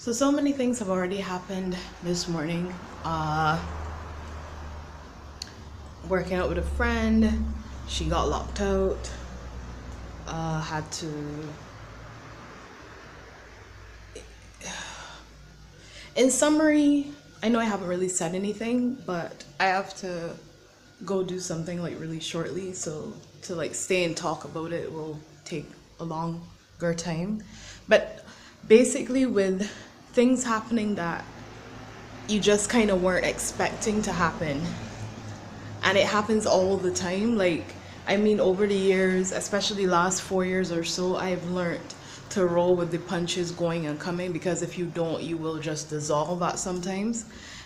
So so many things have already happened this morning. Uh working out with a friend, she got locked out. Uh had to In summary, I know I haven't really said anything, but I have to go do something like really shortly, so to like stay and talk about it will take a longer time. But basically with things happening that you just kind of weren't expecting to happen. And it happens all the time like i mean over the years especially last four years or so i've learned to roll with the punches going and coming because if you don't you will just dissolve at sometimes.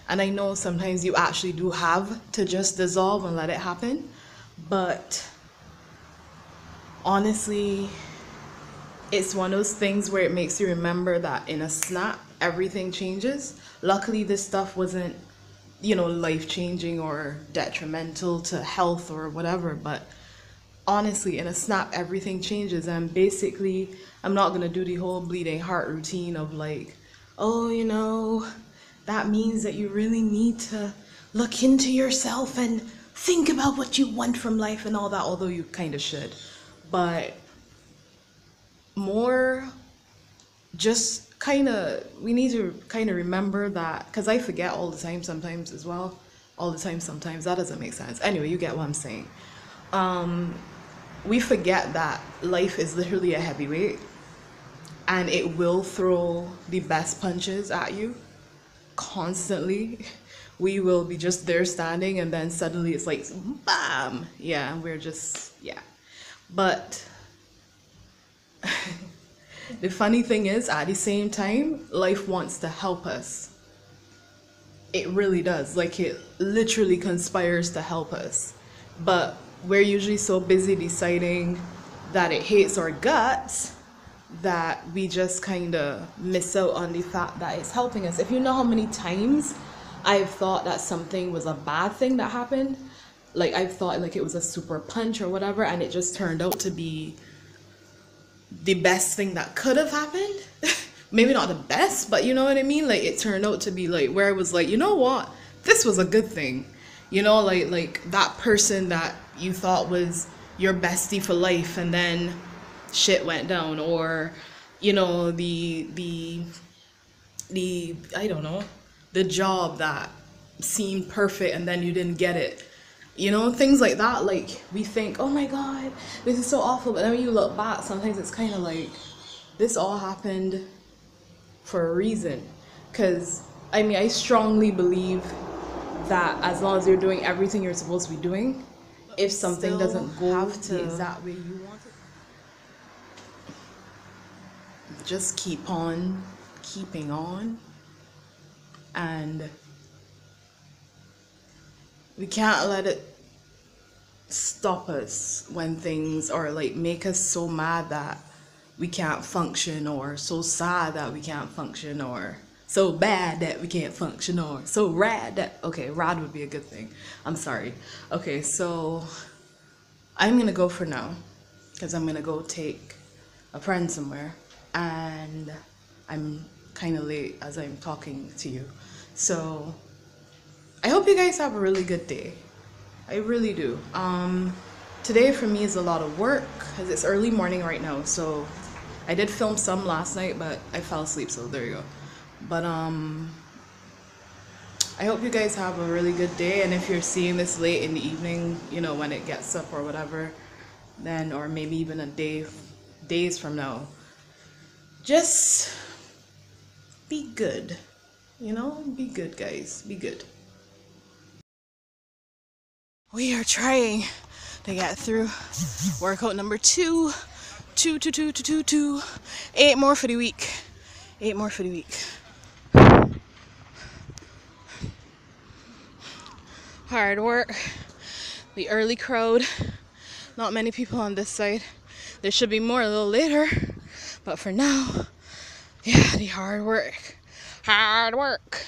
And i know sometimes you actually do have to just dissolve and let it happen but honestly it's one of those things where it makes you remember that in a snap everything changes. Luckily this stuff wasn't you know life changing or detrimental to health or whatever but honestly in a snap everything changes. And basically i'm not going to do the whole bleeding heart routine of like oh you know that means that you really need to look into yourself and think about what you want from life and all that although you kind of should. But more just kind of we need to kind of remember that because i forget all the time sometimes as well. All the time sometimes. That doesn't make sense. Anyway you get what i'm saying. Um we forget that life is literally a heavyweight and it will throw the best punches at you constantly. We will be just there standing and then suddenly it's like bam! Yeah we're just yeah. But the funny thing is, at the same time, life wants to help us. It really does. Like, it literally conspires to help us. But we're usually so busy deciding that it hates our guts that we just kind of miss out on the fact that it's helping us. If you know how many times I've thought that something was a bad thing that happened, like I've thought like it was a super punch or whatever, and it just turned out to be the best thing that could have happened. Maybe not the best, but you know what I mean? Like it turned out to be like where I was like, you know what? This was a good thing. You know, like like that person that you thought was your bestie for life and then shit went down or you know the the the I don't know, the job that seemed perfect and then you didn't get it you know things like that like we think oh my god this is so awful but then when you look back sometimes it's kind of like this all happened for a reason. Because i mean i strongly believe that as long as you're doing everything you're supposed to be doing if something doesn't go have to the exact way you want it just keep on keeping on and we can't let it stop us when things or like make us so mad that we can't function or so sad that we can't function or so bad that we can't function or so rad that okay rad would be a good thing. I'm sorry. Okay so i'm gonna go for now because i'm gonna go take a friend somewhere and i'm kind of late as i'm talking to you. So I hope you guys have a really good day. I really do. Um, today for me is a lot of work because it's early morning right now. So I did film some last night, but I fell asleep. So there you go. But um, I hope you guys have a really good day. And if you're seeing this late in the evening, you know, when it gets up or whatever, then, or maybe even a day, days from now, just be good. You know, be good, guys. Be good we are trying. To get through. Workout number two, two, two, two, two, two, two, eight more for the week, eight more for the week. Hard work, the early crowd, not many people on this side. There should be more a little later, but for now, yeah, the hard work, hard work.